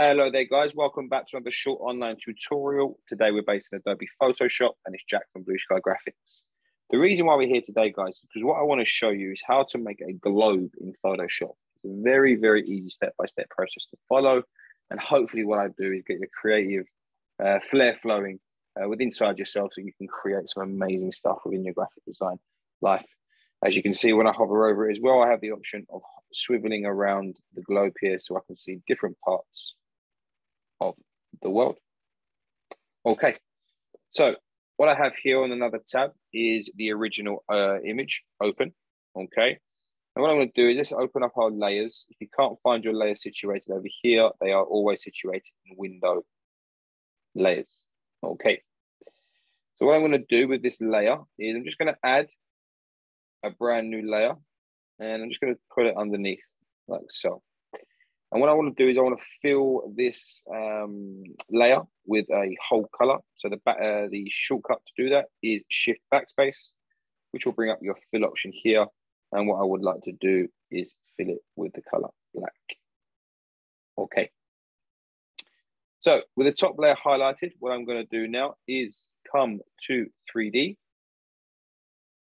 Hello there guys, welcome back to another short online tutorial. Today we're based in Adobe Photoshop and it's Jack from Blue Sky Graphics. The reason why we're here today guys, is because what I want to show you is how to make a globe in Photoshop. It's a very, very easy step-by-step -step process to follow. And hopefully what I do is get the creative uh, flair flowing uh, with inside yourself so you can create some amazing stuff within your graphic design life. As you can see, when I hover over it as well, I have the option of swiveling around the globe here so I can see different parts of the world. Okay, so what I have here on another tab is the original uh, image open, okay? And what I'm gonna do is just open up our layers. If you can't find your layers situated over here, they are always situated in window layers, okay? So what I'm gonna do with this layer is I'm just gonna add a brand new layer and I'm just gonna put it underneath like so. And what I want to do is I want to fill this um, layer with a whole color. So the, uh, the shortcut to do that is Shift Backspace, which will bring up your fill option here. And what I would like to do is fill it with the color black. Okay. So with the top layer highlighted, what I'm going to do now is come to 3D,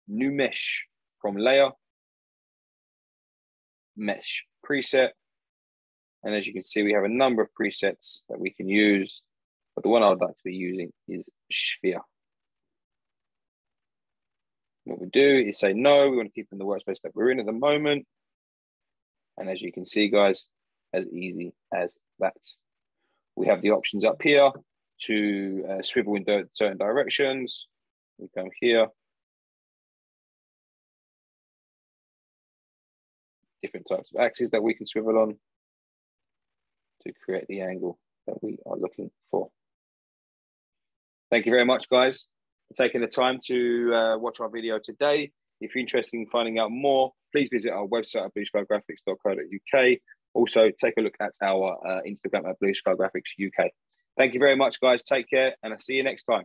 new mesh from layer, mesh preset, and as you can see, we have a number of presets that we can use, but the one I would like to be using is sphere. What we do is say no, we want to keep in the workspace that we're in at the moment. And as you can see, guys, as easy as that. We have the options up here to uh, swivel in certain directions. We come here. Different types of axes that we can swivel on to create the angle that we are looking for. Thank you very much, guys, for taking the time to uh, watch our video today. If you're interested in finding out more, please visit our website at blueskygraphics.co.uk. Also, take a look at our uh, Instagram at Blue Sky Graphics UK. Thank you very much, guys. Take care, and I'll see you next time.